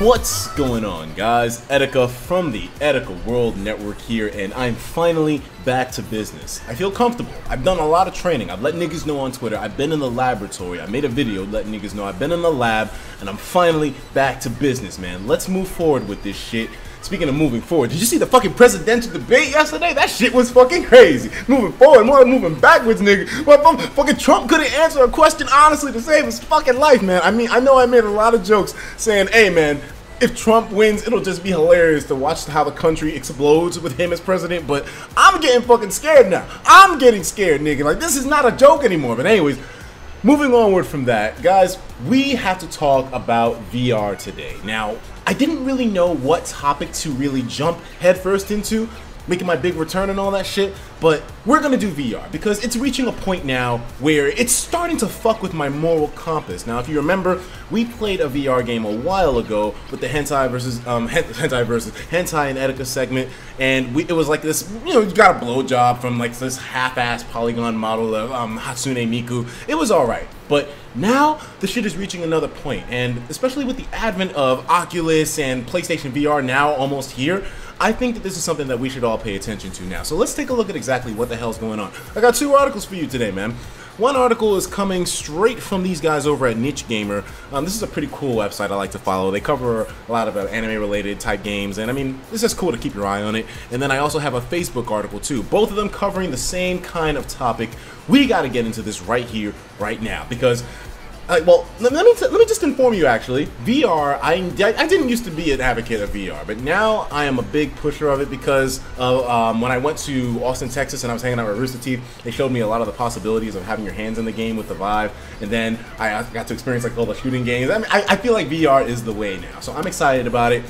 What's going on, guys? Etika from the Etika World Network here, and I'm finally back to business. I feel comfortable. I've done a lot of training. I've let niggas know on Twitter. I've been in the laboratory. I made a video letting niggas know I've been in the lab, and I'm finally back to business, man. Let's move forward with this shit. Speaking of moving forward, did you see the fucking presidential debate yesterday? That shit was fucking crazy. Moving forward, more moving backwards, nigga. Well, fucking Trump couldn't answer a question honestly to save his fucking life, man. I mean, I know I made a lot of jokes saying, hey, man, if Trump wins, it'll just be hilarious to watch how the country explodes with him as president. But I'm getting fucking scared now. I'm getting scared, nigga. Like, this is not a joke anymore. But, anyways, moving onward from that, guys, we have to talk about VR today. Now, I didn't really know what topic to really jump headfirst into, making my big return and all that shit, but we're gonna do VR because it's reaching a point now where it's starting to fuck with my moral compass. Now, if you remember, we played a VR game a while ago with the hentai versus um hentai versus hentai and Etika segment, and we, it was like this, you know, you got a blowjob from like this half-ass polygon model of um, Hatsune Miku. It was all right, but now the shit is reaching another point, and especially with the advent of Oculus and PlayStation VR now almost here. I think that this is something that we should all pay attention to now. So let's take a look at exactly what the hell's going on. I got two articles for you today, man. One article is coming straight from these guys over at Niche Gamer. Um, this is a pretty cool website I like to follow. They cover a lot of uh, anime-related type games, and I mean, it's just cool to keep your eye on it. And then I also have a Facebook article too, both of them covering the same kind of topic. We got to get into this right here, right now, because uh, well, let, me let me just inform you. Actually, VR. I I didn't used to be an advocate of VR, but now I am a big pusher of it because of, um, when I went to Austin, Texas, and I was hanging out with Rooster Teeth, they showed me a lot of the possibilities of having your hands in the game with the Vive, and then I got to experience like all the shooting games. I, mean, I, I feel like VR is the way now, so I'm excited about it.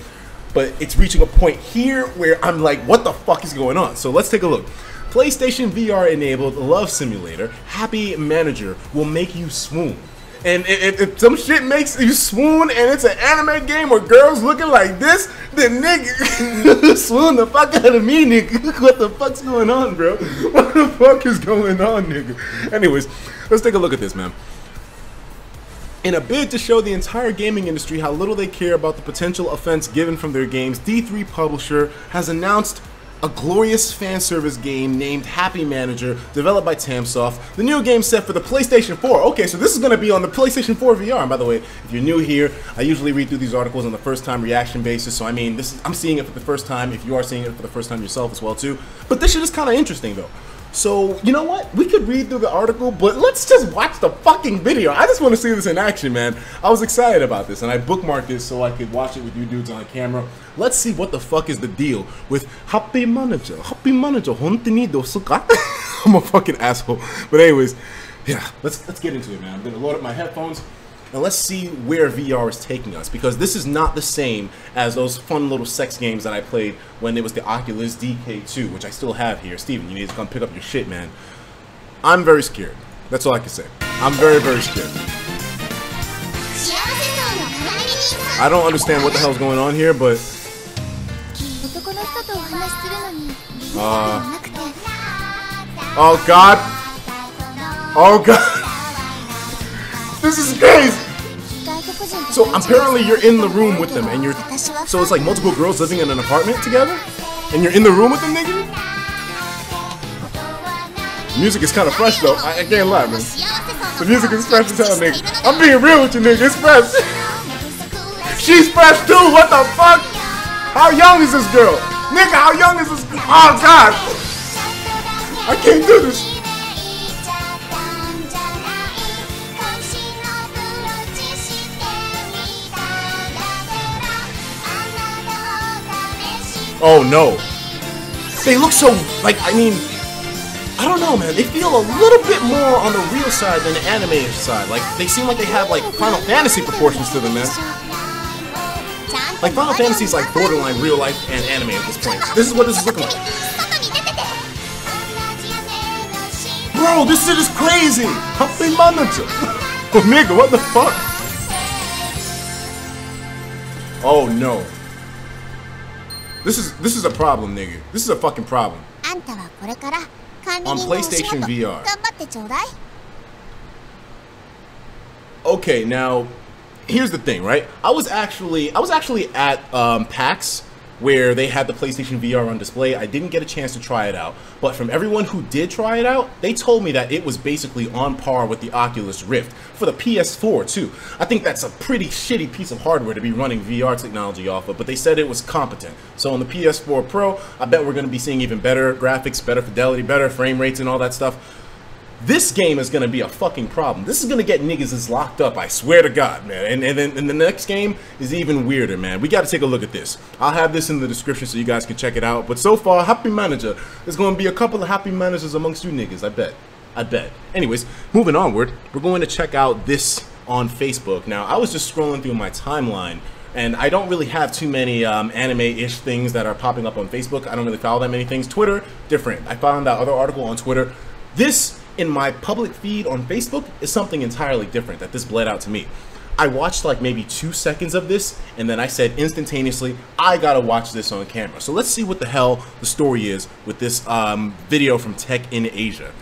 But it's reaching a point here where I'm like, what the fuck is going on? So let's take a look. PlayStation VR enabled Love Simulator Happy Manager will make you swoon. And if, if, some shit makes you swoon and it's an anime game where girls looking like this, then nigga, swoon the fuck out of me, nigga. What the fuck's going on, bro? What the fuck is going on, nigga? Anyways, let's take a look at this, man. In a bid to show the entire gaming industry how little they care about the potential offense given from their games, D3 Publisher has announced a glorious fan service game named Happy Manager, developed by Tamsoft. The new game set for the PlayStation 4. Okay, so this is going to be on the PlayStation 4 VR. And by the way, if you're new here, I usually read through these articles on the first time reaction basis. So I mean, this is, I'm seeing it for the first time. If you are seeing it for the first time yourself as well too. But this shit is kind of interesting though. So, you know what? We could read through the article, but let's just watch the fucking video. I just want to see this in action, man. I was excited about this, and I bookmarked this so I could watch it with you dudes on camera. Let's see what the fuck is the deal with Happy Manager. Happy Manager, honte dosuka? I'm a fucking asshole. But anyways, yeah, let's let's get into it, man. I'm gonna load up my headphones. And let's see where VR is taking us because this is not the same as those fun little sex games that I played when it was the Oculus DK2, which I still have here. Steven, you need to come pick up your shit, man. I'm very scared. That's all I can say. I'm very, very scared. I don't understand what the hell's going on here, but. Uh, oh god! Oh god! This is crazy. So apparently you're in the room with them, and you're so it's like multiple girls living in an apartment together, and you're in the room with them, nigga. Music is kind of fresh though. I, I, can't lie, man. The music is fresh as hell, nigga. I'm being real with you, nigga. It's fresh. She's fresh too. What the fuck? How young is this girl, nigga? How young is this? Oh god. I can't do this. Oh no. They look so, like, I mean, I don't know, man. They feel a little bit more on the real side than the anime side. Like, they seem like they have, like, Final Fantasy proportions to them, man. Like, Final Fantasy is, like, borderline real life and anime at this point. This is what this is looking like. Bro, this shit is crazy! Happy manager! oh, nigga, what the fuck? Oh, no. This is this is a problem, nigga. This is a fucking problem. On PlayStation VR. Okay, now here's the thing, right? I was actually I was actually at um, PAX where they had the PlayStation VR on display. I didn't get a chance to try it out, but from everyone who did try it out, they told me that it was basically on par with the Oculus Rift for the PS4 too. I think that's a pretty shitty piece of hardware to be running VR technology off of, but they said it was competent. So on the PS4 Pro, I bet we're going to be seeing even better graphics, better fidelity, better frame rates and all that stuff. This game is gonna be a fucking problem. This is gonna get niggas is locked up, I swear to God, man. And, and then and the next game is even weirder, man. We gotta take a look at this. I'll have this in the description so you guys can check it out. But so far, Happy Manager, there's gonna be a couple of happy managers amongst you niggas, I bet. I bet. Anyways, moving onward, we're going to check out this on Facebook. Now, I was just scrolling through my timeline and I don't really have too many um, anime-ish things that are popping up on Facebook. I don't really follow that many things. Twitter, different. I found that other article on Twitter. This in my public feed on Facebook is something entirely different that this bled out to me. I watched like maybe two seconds of this and then I said instantaneously, I gotta watch this on camera. So let's see what the hell the story is with this um, video from Tech in Asia.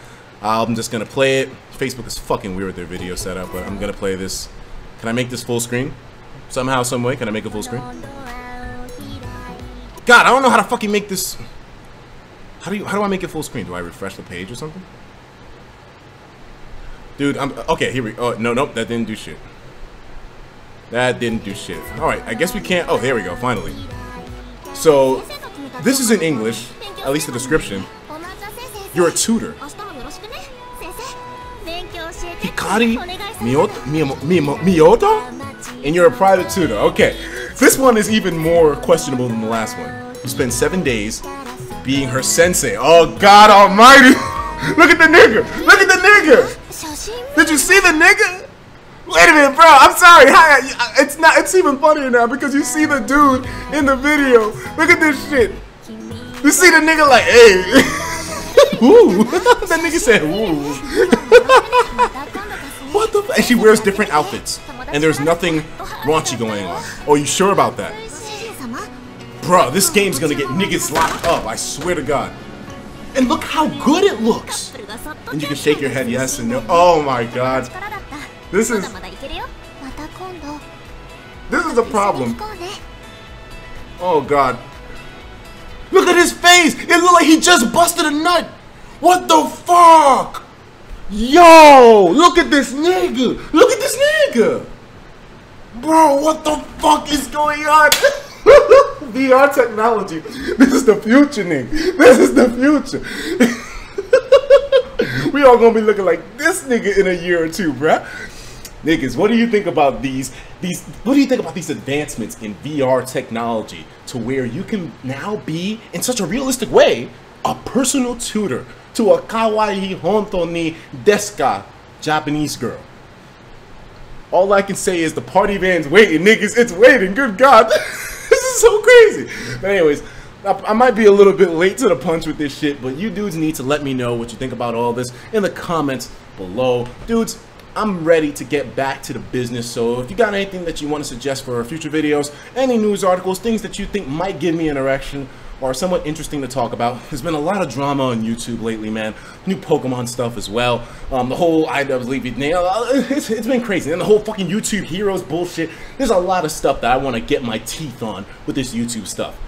I'm just gonna play it. Facebook is fucking weird with their video setup, but I'm gonna play this. Can I make this full screen? Somehow, some way, can I make a full screen? God, I don't know how to fucking make this. How do you? How do I make it full screen? Do I refresh the page or something? Dude, I'm okay. Here we. Oh no, nope. That didn't do shit. That didn't do shit. All right. I guess we can't. Oh, there we go. Finally. So, this is in English. At least the description. You're a tutor. Hikari Miyoto? And you're a private tutor. Okay. This one is even more questionable than the last one. You spend seven days being her sensei. Oh, God almighty. Look at the nigga. Look at the nigga. Did you see the nigga? Wait a minute, bro. I'm sorry. Uh, it's not. It's even funnier now because you see the dude in the video. Look at this shit. You see the nigga like, hey. Ooh. that nigga said, ooh. what the? And she wears different outfits, and there's nothing raunchy going on. Oh, you sure about that? Bro, this game's gonna get niggas locked up. I swear to God. And look how good it looks. And you can shake your head yes and no. Oh my god. This is... This is a problem. Oh god. Look at his face! It looked like he just busted a nut! What the fuck? Yo! Look at this nigga! Look at this nigga! Bro, what the fuck is going on? VR technology. This is the future, nigga. This is the future. we all gonna be looking like this nigga in a year or two, bruh. Niggas, what do you think about these these what do you think about these advancements in VR technology to where you can now be in such a realistic way a personal tutor to a kawaii honto ni deska Japanese girl? All I can say is the party van's waiting, niggas. It's waiting. Good God. this is so crazy. But anyways, I might be a little bit late to the punch with this shit, but you dudes need to let me know what you think about all this in the comments below. Dudes, I'm ready to get back to the business, so if you got anything that you want to suggest for future videos, any news articles, things that you think might give me an erection, or somewhat interesting to talk about. There's been a lot of drama on YouTube lately, man. New Pokemon stuff as well. Um, the whole Leave Nail, uh, it's, it's been crazy. And the whole fucking YouTube Heroes bullshit. There's a lot of stuff that I want to get my teeth on with this YouTube stuff.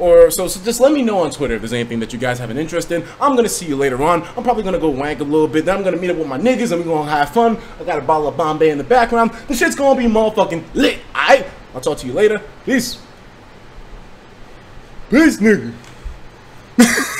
Or so, so just let me know on Twitter if there's anything that you guys have an interest in. I'm gonna see you later on. I'm probably gonna go wank a little bit. Then I'm gonna meet up with my niggas and we're gonna have fun. I got a bottle of Bombay in the background. The shit's gonna be motherfucking lit. Alright? I'll talk to you later. Peace. Peace, nigga.